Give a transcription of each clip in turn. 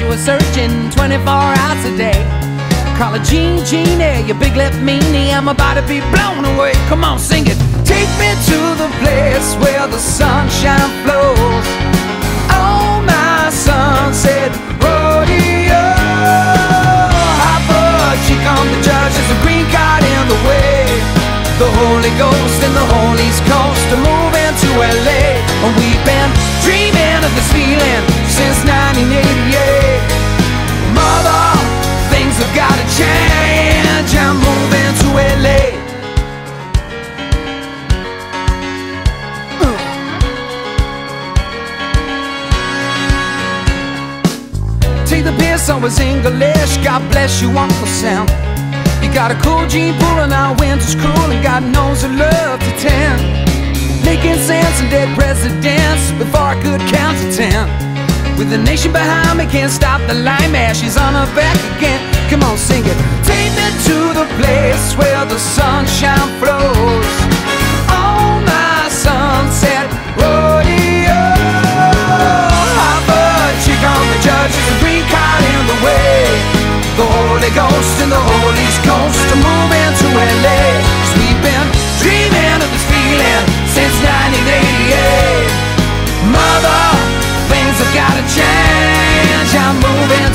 you a surgeon 24 hours a day. Call her Jean Genie, you big lip meanie. I'm about to be blown away. Come on, sing it. Take me to the place where the sunshine flows. Oh, my sunset rodeo. Hot blood, she come the judge, there's a green card in the way. The Holy Ghost and the Holy Coast are moving to LA. And we've been dreaming of this feeling since 1988. Mother, things have gotta change. I'm moving to LA. Take the piss, always English. God bless you, Uncle Sam. You got a cool Gene pulling out winter's cruel, and God knows I love to ten. Making sense and dead presidents before I could count to ten. With the nation behind me, can't stop the lime. She's on her back again. Come on, sing it. Take me to the place where the sunshine flows. I'm moving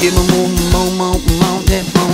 Give me more, more, more, more, that more.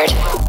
Record.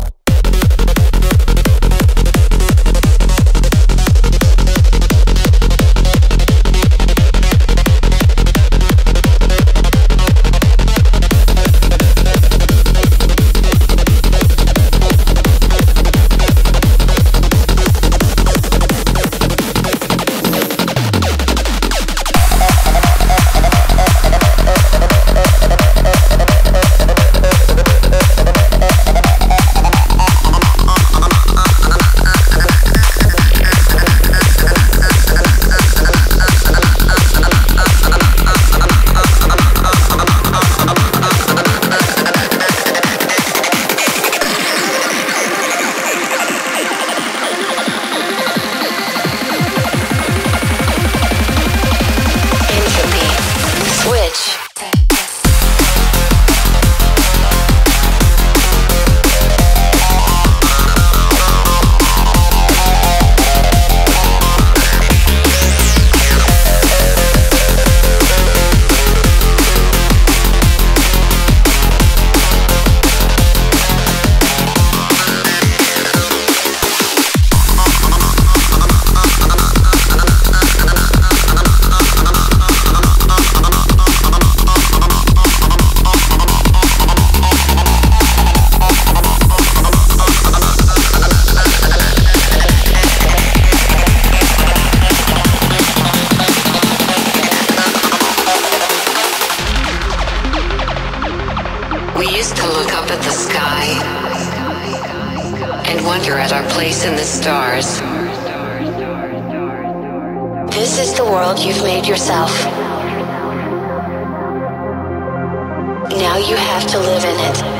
Wonder at our place in the stars. This is the world you've made yourself. Now you have to live in it.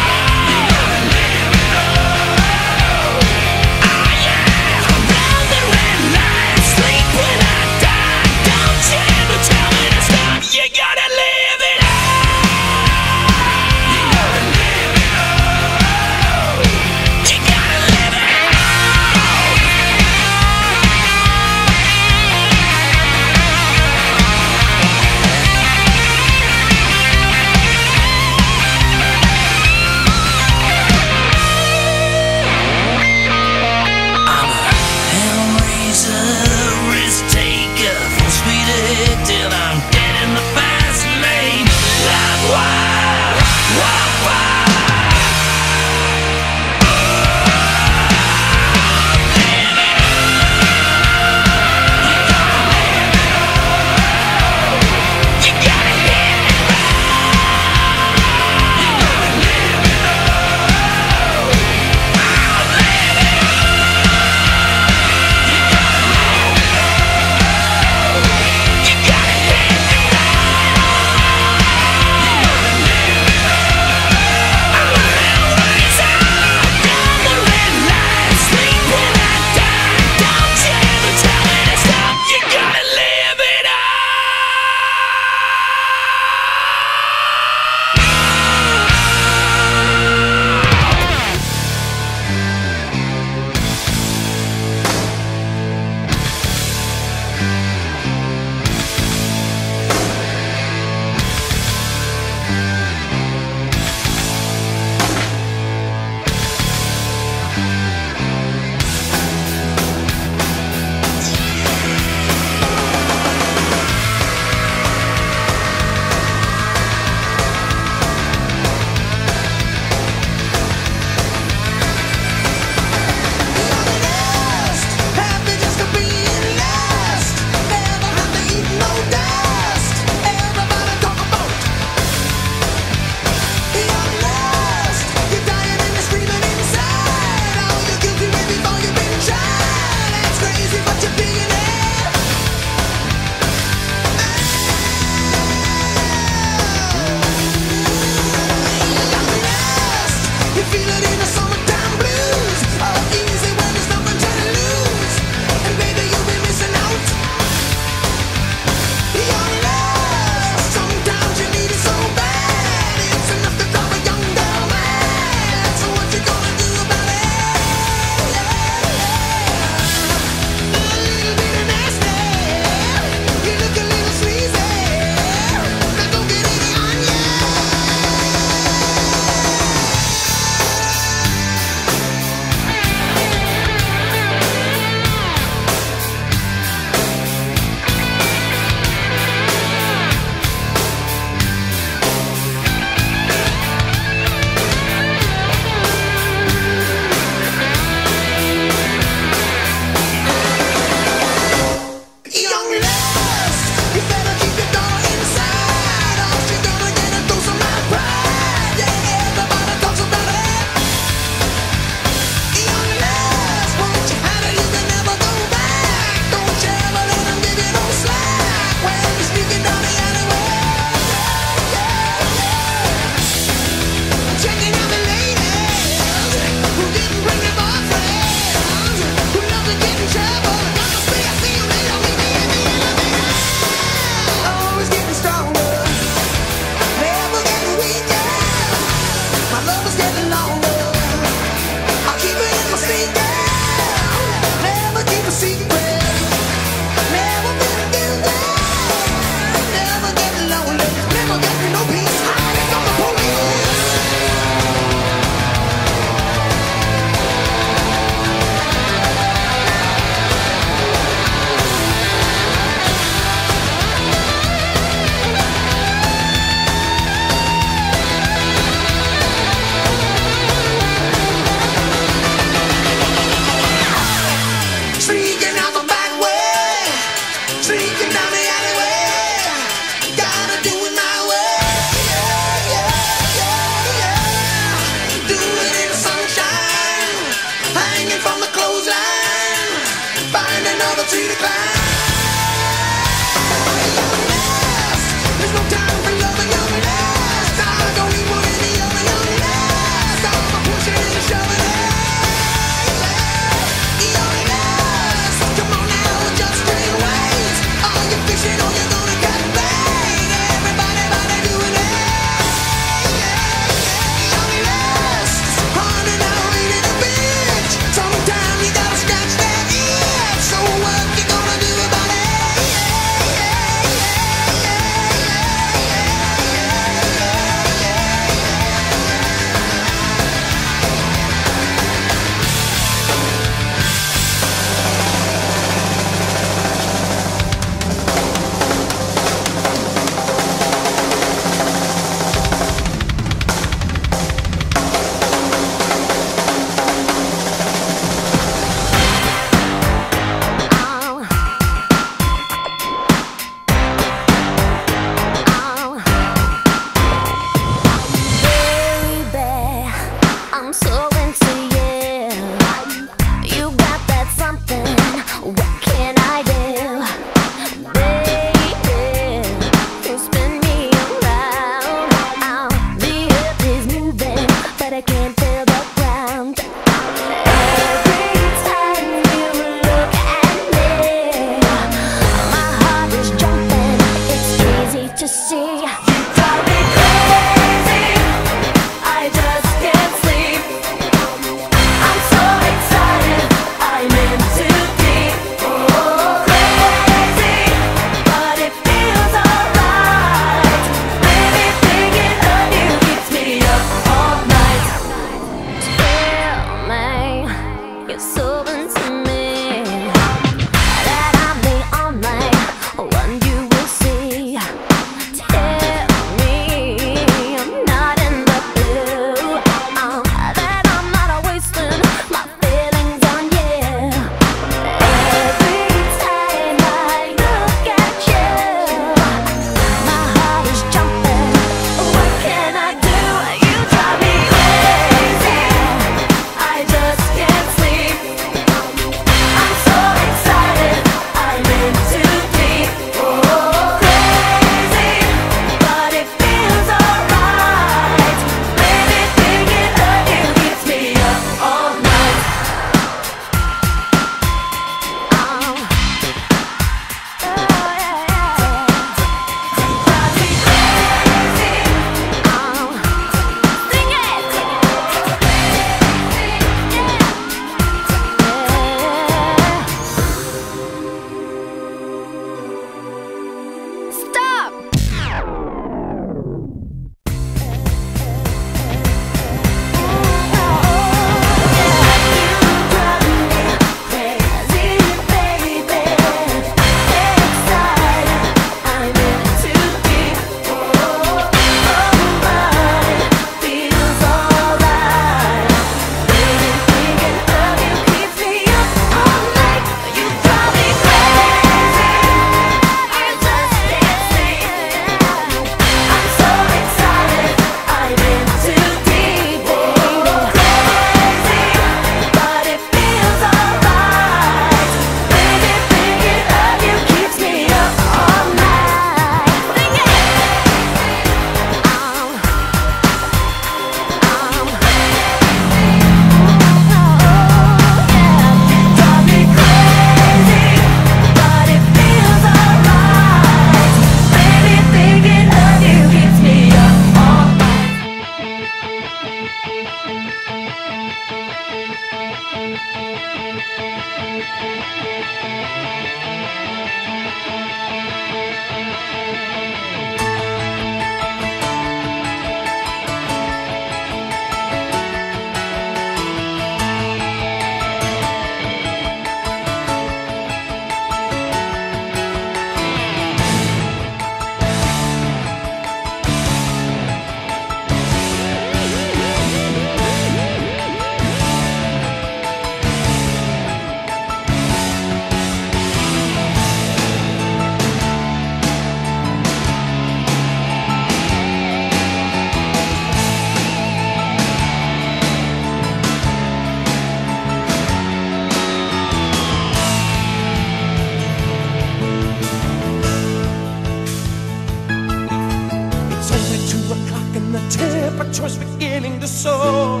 my choice beginning to soar.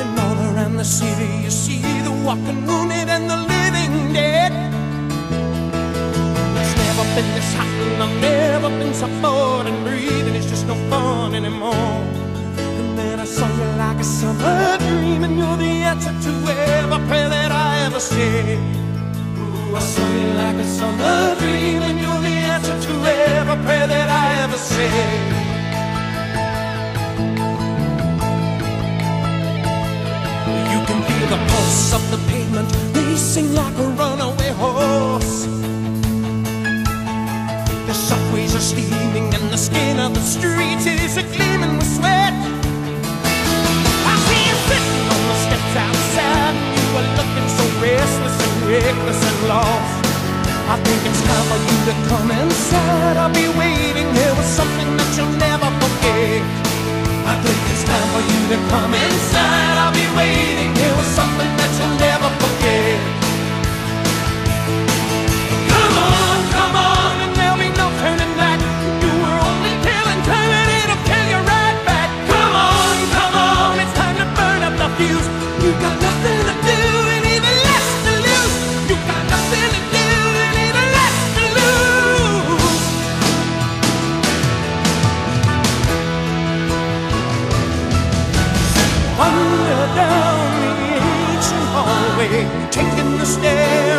And all around the city you see the walking wounded and the living dead. It's never been this hot and I've never been so bored and breathing is just no fun anymore. And then I saw you like a summer dream and you're the answer to every prayer that I ever said. Ooh, I saw you like a summer dream and you're the to every prayer that I ever said. You can feel the pulse of the pavement racing like a runaway horse. The subways are steaming and the skin of the streets is a gleaming with sweat. I think it's time for you to come inside. I'll be waiting here with something that you'll never forget. I think it's time for you to come inside. I'll be waiting here with something that you'll never forget. Come on, come on, and there'll be no turning back. You were only killing time, and it'll kill you right back. Come on, come on, it's time to burn up the fuse. You got nothing down the ancient hallway, taking the stairs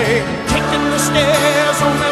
Taking the stairs